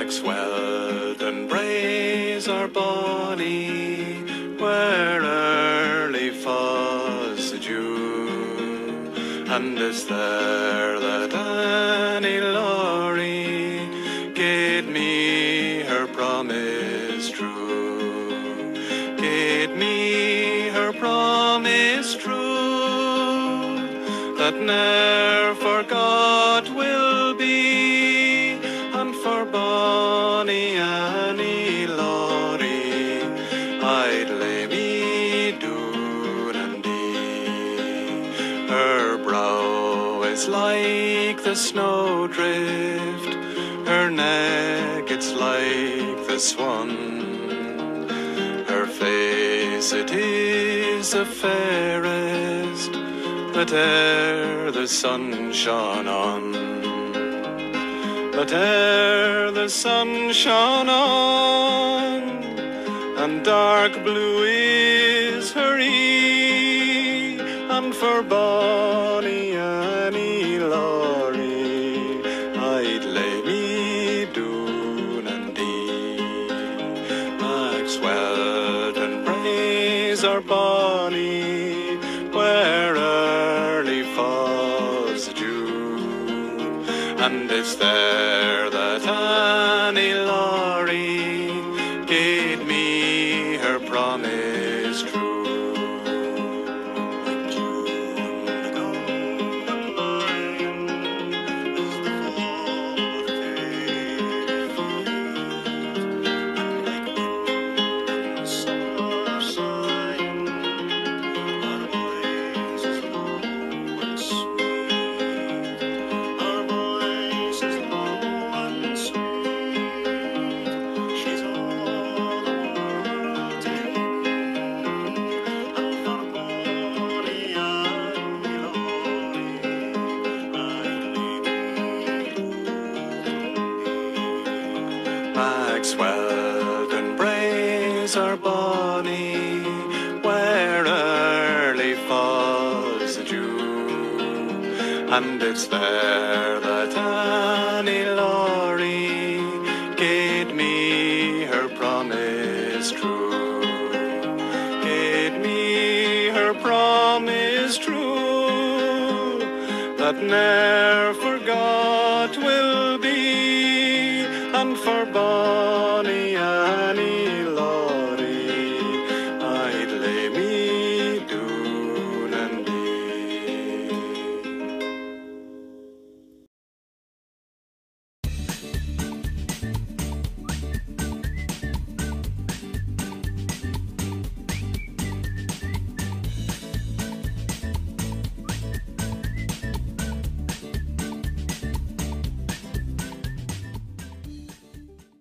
Maxwelton Braes are bonny, where early falls the dew, and is there that Annie Laurie gave me her promise true, gave me her promise true, that ne'er forgot Lay me and. Her brow is like the snowdrift, her neck it's like the swan. Her face it is the fairest that e'er the sun shone on. but e'er the sun shone on, and dark blue is her ee, and for bonny Annie Laurie, I'd lay me doon and dee. Maxwelton Braes are bonny, where early falls the dew, and it's there that Annie Laurie promise true. Braes are bonny, where early falls the dew, and it's there that Annie Laurie gave me her promise true, gave me her promise true, that ne'er forgot